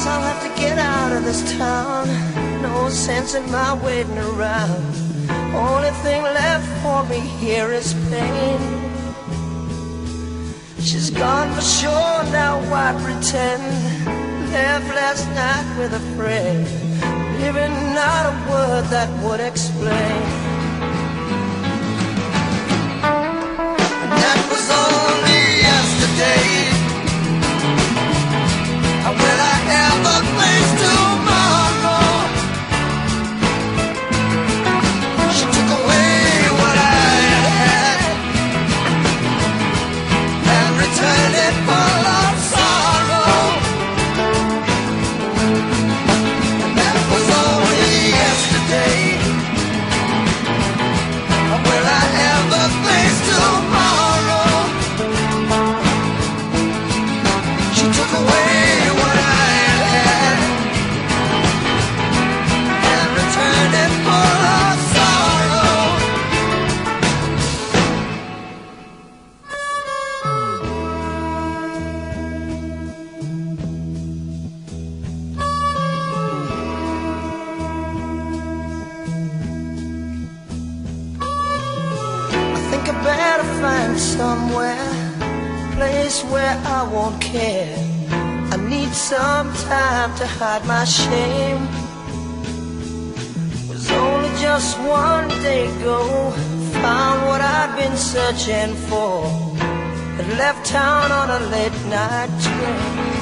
Guess I'll have to get out of this town. No sense in my waiting around. Only thing left for me here is pain. She's gone for sure, now why pretend? Left last night with a friend, leaving not a word that would explain. Better find somewhere, place where I won't care. I need some time to hide my shame. Was only just one day ago, found what I'd been searching for. Had left town on a late night train.